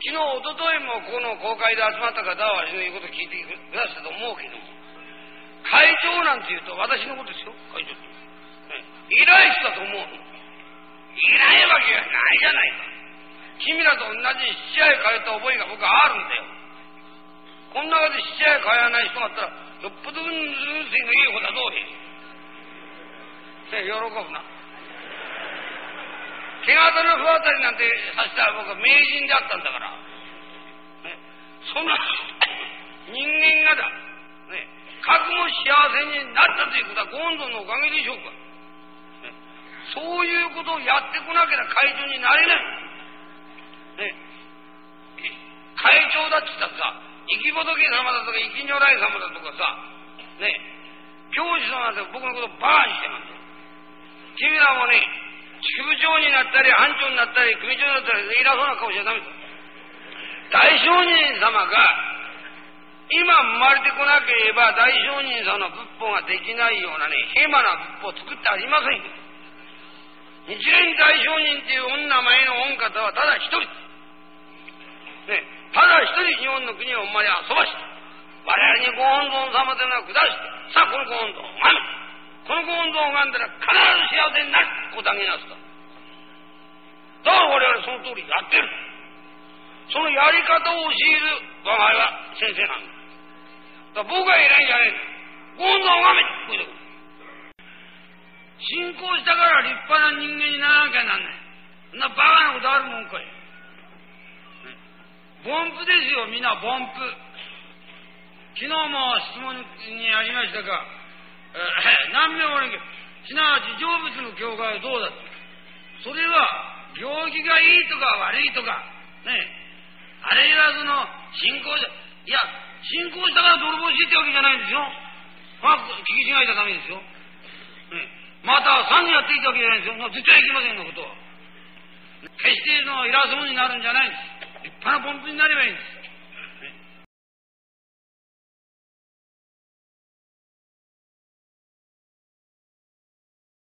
昨日、おとといもこの公開で集まった方はそういうこと聞いてくださったと思うけども、会長なんて言うと私のことですよ、会長って。偉い人だと思うの。偉いわけがないじゃないか。君らと同じ試合通った覚えが僕はあるんだよ。こんなことで試合通わない人があったら、よっぽど運勢がいい方だぞ、へ。喜ぶな。毛型の不当たりなんてさせたら僕は名人であったんだから。ね、そんな人間がだ、ね、核も幸せになったということはゴンドのおかげでしょうか。ね、そういうことをやってこなきゃ会長になれない。ね、会長だって言ったらさ、生き仏様だとか生き如来様だとかさ、ね、教師様なんて僕のことバカにしてます。君らもね、副部長になったり、班長になったり、組長になったり、偉そうな顔しちゃダメだ。大聖人様が、今生まれてこなければ大聖人様の仏法ができないようなね、平和な仏法を作ってありませんよ。日蓮大聖人っていう御名前の御方はただ一人。ね、ただ一人日本の国を生まれ遊ばして、我々にご本尊様というのは下して、さあこのご本尊を拝め。このご運動を拝んだら必ず幸せになるおたげなすと。だから我々その通りやってる。そのやり方を教える我が輩は先生なんだ。だ僕は偉いんじゃねえ。ご運動を拝めって信仰したから立派な人間にならなきゃなんない。そんなバカなことあるもんかい。凡夫ですよ、みんな凡夫。昨日も質問にありましたが、何名もねすなわち成仏の教会はどうだってそれは病気がいいとか悪いとか。ねあれはその信仰者。いや信仰したから泥棒しいってわけじゃないんですよ。まあ聞き違えたためですよ、ね、また詐欺やっていたわけじゃないですよ。絶対いけませんのことは。決しての偉そうになるんじゃないんです。立派なポンプになればいいんです。